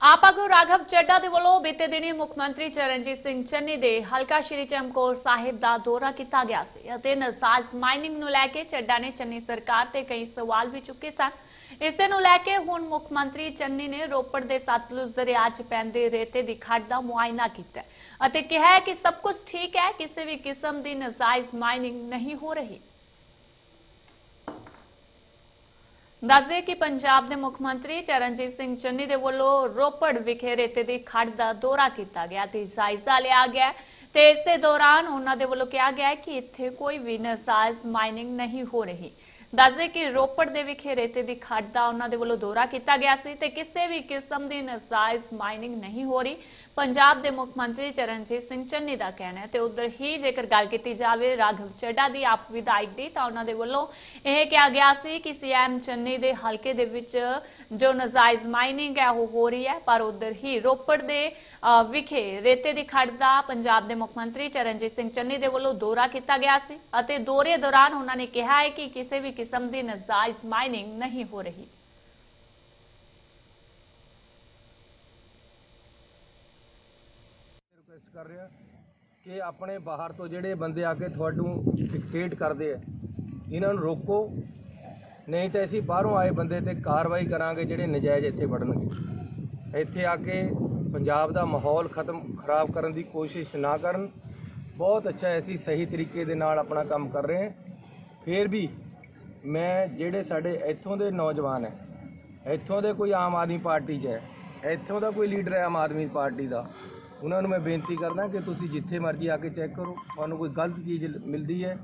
ਆਪ ਰਾਘਵ ਚੱਡਾ ਦੇ ਵੱਲੋਂ ਬੀਤੇ ਦਿਨੀ ਮੁੱਖ ਮੰਤਰੀ ਚਰਨਜੀਤ ਸਿੰਘ ਚੰਨੀ ਦੇ ਹਲਕਾ ਸ਼੍ਰੀ ਚਮਕੌਰ ਸਾਹਿਬ ਦਾ ਦੌਰਾ ਕੀਤਾ ਗਿਆ ਸੀ ਅਤੇ ਨਸਾਜ਼ ਮਾਈਨਿੰਗ ਨੂੰ ਲੈ ਕੇ ਚੱਡਾ ਨੇ ਚੰਨੀ ਸਰਕਾਰ ਤੇ ਕਈ ਸਵਾਲ ਵੀ ਚੁੱਕੇ ਸਨ। ਇਸੇ ਨੂੰ ਲੈ ਕੇ ਹੁਣ ਮੁੱਖ ਮੰਤਰੀ ਚੰਨੀ ਨੇ ਰੋਪੜ ਦੇ ਸਤਲੁਜ ਦਰਿਆ 'ਚ ਪੈਂਦੇ ਰੇਤੇ ਦੀ ਖੱਡ ਦਾ ਮੁਆਇਨਾ ਕੀਤਾ ਅਤੇ ਕਿਹਾ ਕਿ ਸਭ ਕੁਝ ਠੀਕ ਹੈ, ਕਿਸੇ ਵੀ ਕਿਸਮ ਦੀ ਨਜਾਇਜ਼ ਮਾਈਨਿੰਗ ਨਹੀਂ ਹੋ ਰਹੀ। ਦੱਸਦੇ ਕਿ ਪੰਜਾਬ ਦੇ ਮੁੱਖ ਮੰਤਰੀ ਚਰਨਜੀਤ ਸਿੰਘ ਚੰਨੀ ਦੇ ਵੱਲੋਂ ਰੋਪੜ ਵਿਖੇ ਰੇਤੇ ਦੀ ਖੱਡ ਦਾ ਦੌਰਾ ਕੀਤਾ ਗਿਆ ਤੇ ਜਾਇਜ਼ਾ ਲਿਆ ਗਿਆ। ਤੇ ਇਸੇ ਦੌਰਾਨ ਉਹਨਾਂ ਦੇ ਵੱਲੋਂ ਕਿਹਾ ਗਿਆ ਕਿ ਇੱਥੇ ਕੋਈ ਵੀ ਨਜਾਇਜ਼ ਮਾਈਨਿੰਗ ਨਹੀਂ ਹੋ ਰਹੀ। ਦੱਸਦੇ ਕਿ ਰੋਪੜ ਦੇ ਵਿਖੇ ਰੇਤੇ ਦੀ ਖੱਡ ਦਾ ਉਹਨਾਂ ਦੇ ਵੱਲੋਂ ਦੌਰਾ ਕੀਤਾ ਗਿਆ ਸੀ ਤੇ ਕਿਸੇ ਵੀ ਕਿਸਮ ਦੀ ਨਜਾਇਜ਼ ਮਾਈਨਿੰਗ ਨਹੀਂ ਹੋ ਰਹੀ। ਪੰਜਾਬ ਦੇ ਮੁੱਖ ਮੰਤਰੀ ਚਰਨਜੀਤ ਸਿੰਘ ਚੰਨੀ ਦਾ ਕਹਿਣਾ ਹੈ ਤੇ ਉਧਰ ਹੀ ਜੇਕਰ ਗੱਲ ਕੀਤੀ ਜਾਵੇ ਰਾਘਵ ਚੱਡਾ ਦੀ ਆਪ ਵਿਧਾਇਕ ਦੀ, ਤਾਂ ਉਹਨਾਂ ਦੇ ਵੱਲੋਂ ਇਹ ਕਿਹਾ ਗਿਆ ਸੀ ਕਿ ਸੀਐਮ ਚੰਨੀ ਦੇ ਹਲਕੇ ਦੇ ਵਿੱਚ ਜੋ ਨਜਾਇਜ਼ ਮਾਈਨਿੰਗ ਹੈ ਉਹ ਹੋ ਰਹੀ ਹੈ, ਪਰ ਉਧਰ ਹੀ ਰੋਪੜ ਦੇ ਵਿਖੇ ਰੇਤੇ ਦੀ ਖੱਡ ਦਾ, ਪੰਜਾਬ ਦੇ ਮੁੱਖ ਮੰਤਰੀ ਚਰਨਜੀਤ ਸਿੰਘ ਚੰਨੀ ਦੇ ਵੱਲੋਂ ਦੌਰਾ ਕੀਤਾ ਗਿਆ ਸੀ ਅਤੇ ਦੌਰੇ ਦੌਰਾਨ ਉਹਨਾਂ ਨੇ ਕਿਹਾ ਹੈ ਕਿ ਕਿਸੇ ਵੀ ਕਿਸਮ ਦੀ ਨਜਾਇਜ਼ ਮਾਈਨਿੰਗ ਨਹੀਂ ਹੋ ਰਹੀ। ਰਿਕੁਐਸਟ ਕਰ ਰਿਹਾ ਕਿ ਆਪਣੇ ਬਾਹਰ ਤੋਂ ਜਿਹੜੇ ਬੰਦੇ ਆ ਕੇ ਤੁਹਾਨੂੰ ਡਿਕਟੇਟ ਕਰਦੇ ਆ, ਇਹਨਾਂ ਨੂੰ ਰੋਕੋ, ਨਹੀਂ ਤਾਂ ਅਸੀਂ ਬਾਹਰੋਂ ਆਏ ਬੰਦੇ ਤੇ ਕਾਰਵਾਈ ਕਰਾਂਗੇ ਜਿਹੜੇ ਨਜਾਇਜ਼ ਇੱਥੇ ਵੜਨਗੇ। ਇੱਥੇ ਆ ਕੇ ਪੰਜਾਬ ਦਾ ਮਾਹੌਲ ਖਤਮ ਖਰਾਬ ਕਰਨ ਦੀ ਕੋਸ਼ਿਸ਼ ਨਾ ਕਰਨ। ਬਹੁਤ ਅੱਛਾ ਹੈ, ਅਸੀਂ ਸਹੀ ਤਰੀਕੇ ਦੇ ਨਾਲ ਆਪਣਾ ਕੰਮ ਕਰ ਰਹੇ ਹਾਂ। ਫਿਰ ਵੀ ਮੈਂ ਜਿਹੜੇ ਸਾਡੇ ਇੱਥੋਂ ਦੇ ਨੌਜਵਾਨ ਹੈ ਇੱਥੋਂ ਦੇ ਕੋਈ ਆਮ ਆਦਮੀ ਪਾਰਟੀ 'ਚ ਹੈ ਇੱਥੋਂ ਦਾ ਕੋਈ ਲੀਡਰ ਹੈ ਆਮ ਆਦਮੀ ਪਾਰਟੀ ਦਾ ਉਹਨਾਂ ਨੂੰ ਮੈਂ ਬੇਨਤੀ ਕਰਦਾ ਕਿ ਤੁਸੀਂ ਜਿੱਥੇ ਮਰਜ਼ੀ ਆ ਕੇ ਚੈੱਕ ਕਰੋ ਤੁਹਾਨੂੰ ਕੋਈ ਗਲਤ ਚੀਜ਼ ਮਿਲਦੀ ਹੈ